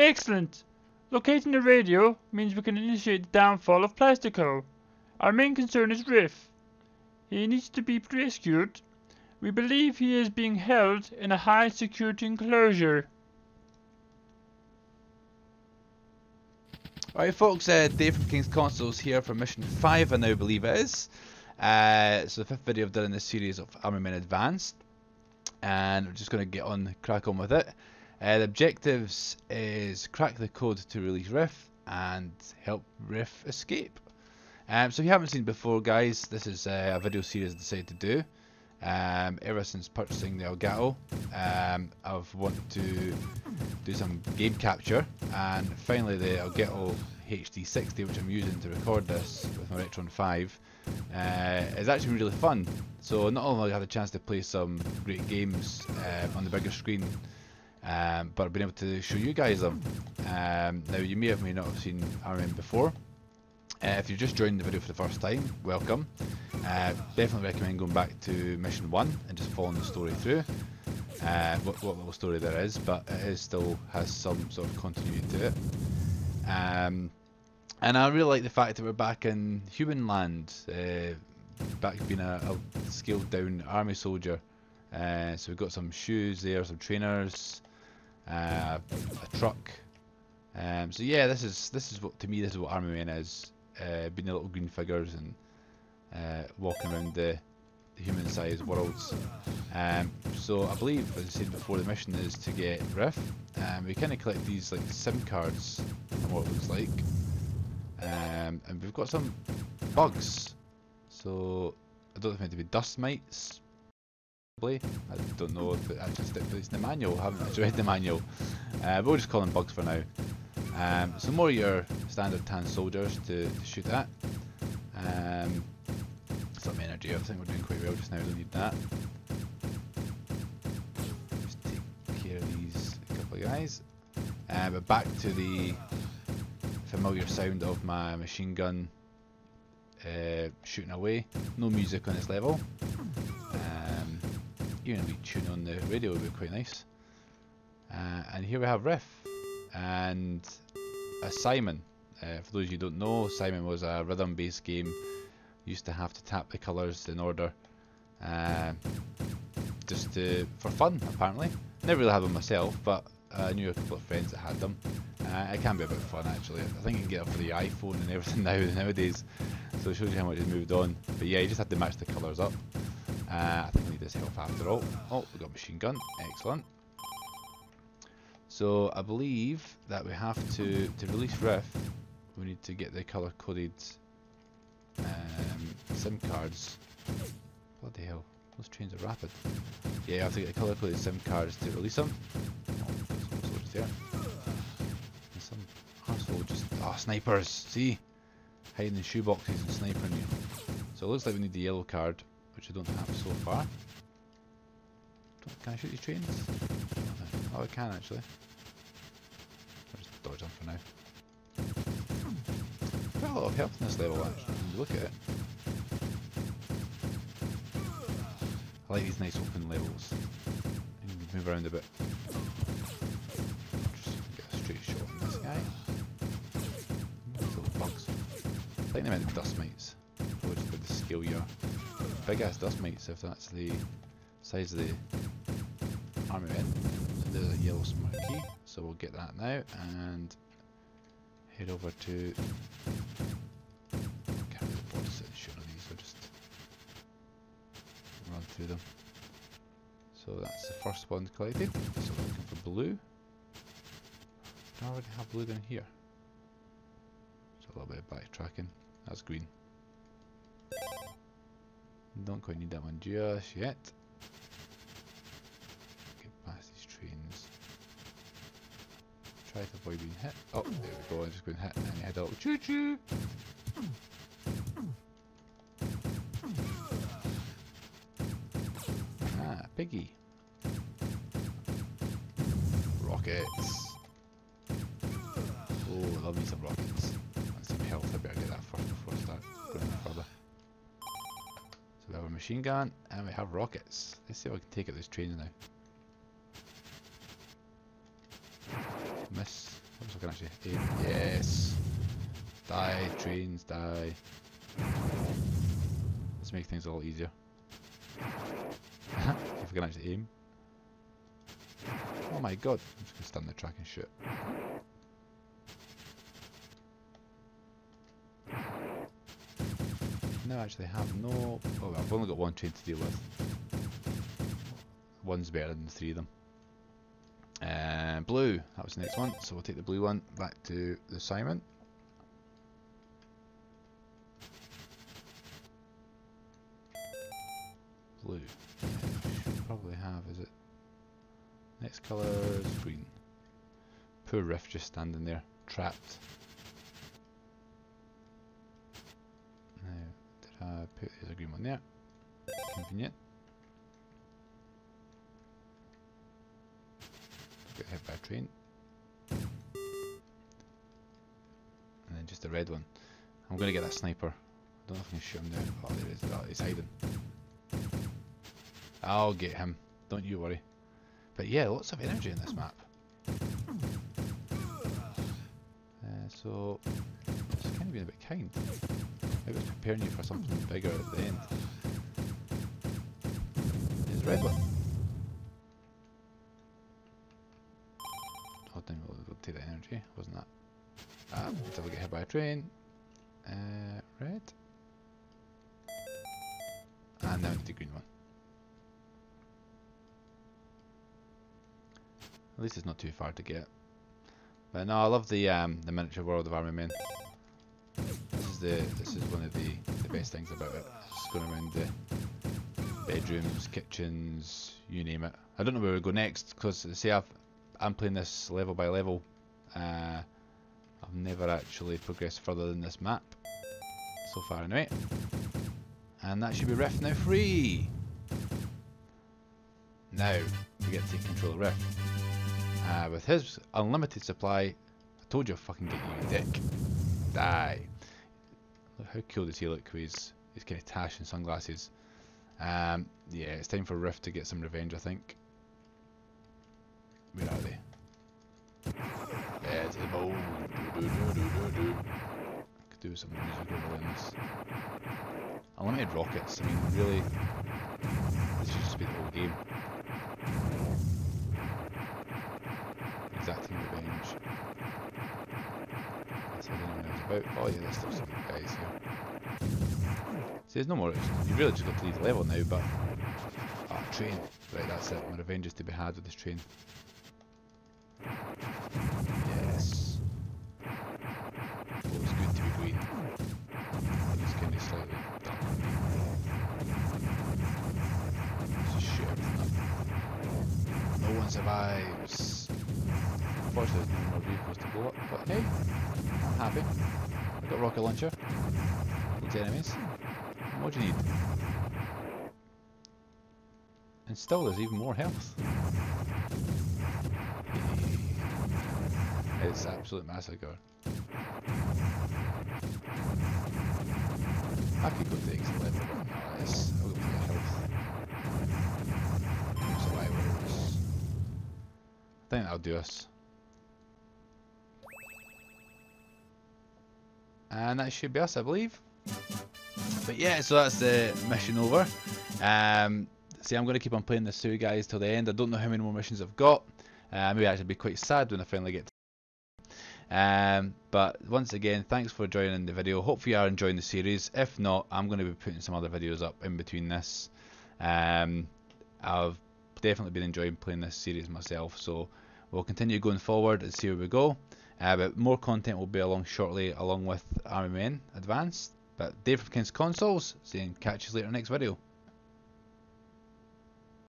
Excellent! Locating the radio means we can initiate the downfall of Plastico. Our main concern is Riff. He needs to be rescued. We believe he is being held in a high security enclosure. Alright folks, uh, Dave from King's Consoles here for mission 5 I now believe it is. Uh, it's the fifth video I've done in this series of Army Men Advance. And we're just going to get on, crack on with it. Uh, the objectives is crack the code to release Riff and help Riff escape. Um, so if you haven't seen before guys, this is uh, a video series I decided to do. Um, ever since purchasing the Elgato, um, I've wanted to do some game capture and finally the Elgato HD60 which I'm using to record this with my Retron 5 uh, is actually really fun. So not only have I had a chance to play some great games uh, on the bigger screen um, but I've been able to show you guys them. Um, now you may or may not have seen RM before. Uh, if you've just joined the video for the first time, welcome. Uh, definitely recommend going back to mission 1 and just following the story through. Uh, what, what, little story there is, but it is still has some sort of continuity to it. Um, and I really like the fact that we're back in human land, uh, back being a, a, scaled down army soldier. Uh, so we've got some shoes there, some trainers, uh, a truck. Um, so yeah, this is this is what to me this is what Army Men is uh, being the little green figures and uh, walking around the, the human-sized worlds. Um, so I believe, as I said before, the mission is to get Riff. Um, we kind of collect these like SIM cards from what it looks like. Um, and we've got some bugs. So I don't it's meant to be dust mites. I don't know if it actually stipulates in the manual. I haven't actually read the manual. Uh, but we'll just call them bugs for now. Um, some more of your standard tan soldiers to, to shoot at. Um, some energy, I think we're doing quite well just now, don't need that. Just take care of these couple of guys. Uh, but back to the familiar sound of my machine gun uh, shooting away. No music on this level. A tune on the radio would be quite nice. Uh, and here we have Riff. And a Simon. Uh, for those you who don't know, Simon was a rhythm-based game. Used to have to tap the colours in order, uh, just to, for fun apparently. Never really had them myself, but I knew a couple of friends that had them. Uh, it can be a bit fun actually. I think you can get it for the iPhone and everything now nowadays, so it shows you how much it's moved on. But yeah, you just had to match the colours up. Uh, I think this health after all. Oh, we got machine gun, excellent. So I believe that we have to, to release Riff, we need to get the colour coded um, SIM cards. Bloody hell, those trains are rapid. Yeah, I have to get the colour coded SIM cards to release them. And some arsehole just, ah, oh, snipers, see? Hiding in shoeboxes and snipering you. So it looks like we need the yellow card, which I don't have so far. Can I shoot these trains? Oh, I can actually I'll Just dodge on for now. Quite a lot of health in this level actually, look at it. I like these nice open levels. And move around a bit. Just get a straight shot on this guy. These little bugs. I think they meant dust mites. Or just the skill you Big ass dust mites if that's the size of the army in. So there's a yellow smoky, So we'll get that now and head over to can't really afford to sit and shoot on these, so just run through them. So that's the first one collected. So we're looking for blue. I already have blue down here. So a little bit of backtracking. That's green. Don't quite need that one just yet. Try to avoid being hit. Oh, there we go, I'm just going to hit and head out. Choo choo! Ah, piggy. Rockets. Oh, I love me some rockets. And some health, I better get that first before I start going further. So we have a machine gun and we have rockets. Let's see if I can take out those trains now. Miss. I. Yes! Die, trains, die. Let's make things a little easier. if we can actually aim. Oh my god, I'm just gonna stand the track and shoot. No, actually I have no... Oh, I've only got one train to deal with. One's better than three of them. And blue, that was the next one, so we'll take the blue one back to the Simon. Blue. Probably have, is it? Next colour is green. Poor Riff just standing there, trapped. Now, did I put a green one there? Convenient. Hit by train. And then just a red one. I'm gonna get that sniper. I don't know if I can shoot him down. Oh, there he is. Oh, he's hiding. I'll get him. Don't you worry. But yeah, lots of energy in this map. Uh, so, it's kind of being a bit kind. Maybe it's preparing you for something bigger at the end. There's a red one. Oh, really go take the energy, wasn't that? Ah, until we get hit by a train. Uh, red. And now the green one. At least it's not too far to get. But no, I love the um, the miniature world of Army Men. This is the this is one of the, the best things about it. Just going around the bedrooms, kitchens, you name it. I don't know where we go next because see I've I'm playing this level by level. Uh, I've never actually progressed further than this map so far anyway. And that should be Riff now free. Now we get to control Riff. Uh, with his unlimited supply, I told you I'd fucking get you, dick. Die. Look how cool does he look with his, his kind of tash and sunglasses. Um, yeah, it's time for Riff to get some revenge, I think. Where are they? It's the bowl. Do, do, do, do, do. Could do some music over in this. Unlimited rockets, I mean, really, this should just be the whole game. Exacting revenge. That's what anyone knows about. Oh yeah, there's still some guys here. See, there's no more, you really just got to leave the level now, but... Ah, train. Right, that's it, my revenge is to be had with this train. Yes. It's good to be green. He's kind of slightly. No one survives. Unfortunately, there's no more vehicles to blow up, but hey, I'm happy. I got rocket launcher. Loads enemies. What do you need? And still, there's even more health. It's absolute massacre. I could go to the exit level, health. Survivors. I think that'll do us. And that should be us, I believe. But yeah, so that's the mission over. Um, see, I'm going to keep on playing this through, guys, till the end. I don't know how many more missions I've got. Uh, maybe actually be quite sad when I finally get um, but once again, thanks for joining the video. Hopefully you are enjoying the series. If not, I'm going to be putting some other videos up in between this. Um, I've definitely been enjoying playing this series myself, so we'll continue going forward and see where we go. Uh, but more content will be along shortly, along with Army Men Advance. But Dave from King's Consoles, saying catch you later next video.